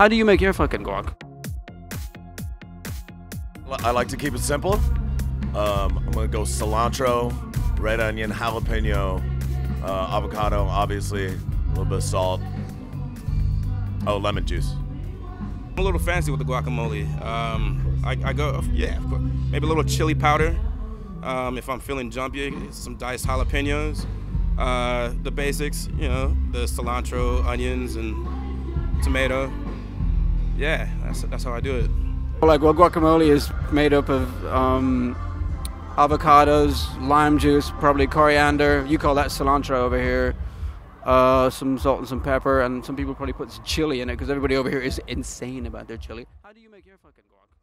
How do you make your fucking guac? I like to keep it simple. Um, I'm gonna go cilantro, red onion, jalapeno, uh, avocado, obviously, a little bit of salt. Oh, lemon juice. I'm a little fancy with the guacamole. Um, I, I, go, yeah, of course. maybe a little chili powder. Um, if I'm feeling jumpy, some diced jalapenos. Uh, the basics, you know, the cilantro, onions, and tomato. Yeah, that's, that's how I do it. Like, well, guacamole is made up of um, avocados, lime juice, probably coriander. You call that cilantro over here. Uh, some salt and some pepper, and some people probably put some chili in it because everybody over here is insane about their chili. How do you make your fucking guac?